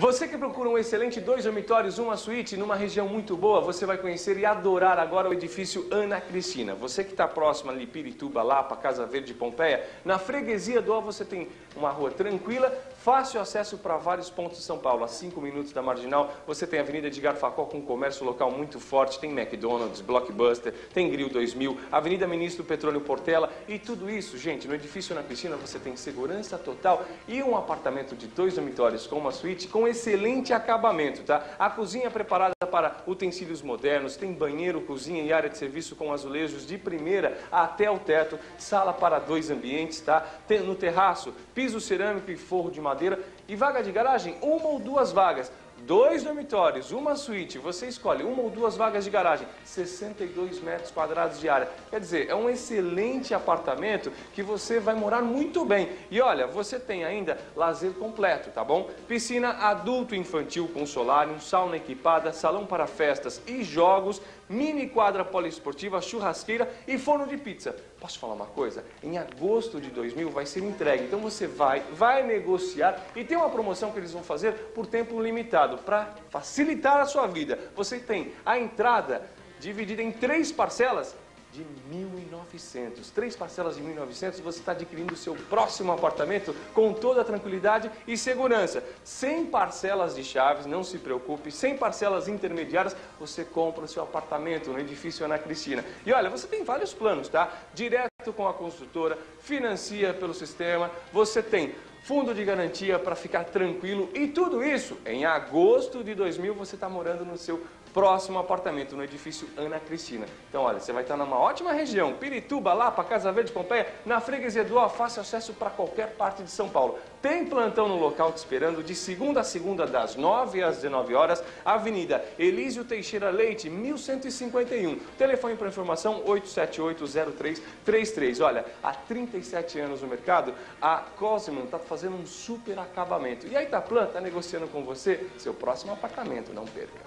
Você que procura um excelente dois dormitórios, uma suíte, numa região muito boa, você vai conhecer e adorar agora o edifício Ana Cristina. Você que está próximo ali, Pirituba, Lapa, Casa Verde, Pompeia, na freguesia do Ó você tem uma rua tranquila, fácil acesso para vários pontos de São Paulo. A 5 minutos da Marginal, você tem a Avenida Edgar Facó com um comércio local muito forte, tem McDonald's, Blockbuster, tem Grill 2000, Avenida Ministro Petróleo Portela e tudo isso, gente, no edifício Ana Cristina você tem segurança total e um apartamento de dois dormitórios com uma suíte com excelente acabamento, tá? A cozinha é preparada para utensílios modernos, tem banheiro, cozinha e área de serviço com azulejos de primeira até o teto, sala para dois ambientes, tá? Tem no terraço, piso cerâmico e forro de madeira e vaga de garagem, uma ou duas vagas dois dormitórios, uma suíte, você escolhe uma ou duas vagas de garagem, 62 metros quadrados de área. Quer dizer, é um excelente apartamento que você vai morar muito bem. E olha, você tem ainda lazer completo, tá bom? Piscina adulto infantil com solário, sauna equipada, salão para festas e jogos, mini quadra poliesportiva, churrasqueira e forno de pizza. Posso falar uma coisa? Em agosto de 2000 vai ser entregue. Então você vai, vai negociar e tem uma promoção que eles vão fazer por tempo limitado para facilitar a sua vida. Você tem a entrada dividida em três parcelas de 1.900. Três parcelas de 1.900, você está adquirindo o seu próximo apartamento com toda tranquilidade e segurança. Sem parcelas de chaves, não se preocupe, sem parcelas intermediárias, você compra o seu apartamento no edifício Ana Cristina. E olha, você tem vários planos, tá? Direto com a construtora, financia pelo sistema, você tem fundo de garantia para ficar tranquilo e tudo isso em agosto de 2000 você está morando no seu próximo apartamento, no edifício Ana Cristina. Então, olha, você vai estar numa ótima região, Pirituba, Lapa, Casa Verde, Pompeia, na freguesia do fácil acesso para qualquer parte de São Paulo. Tem plantão no local te esperando de segunda a segunda, das 9 às 19 horas, Avenida Elísio Teixeira Leite, 1151. Telefone para informação 8780333. Olha, há 37 anos no mercado, a Cosman está fazendo um super acabamento. E a Itaplan está negociando com você seu próximo apartamento, não perca.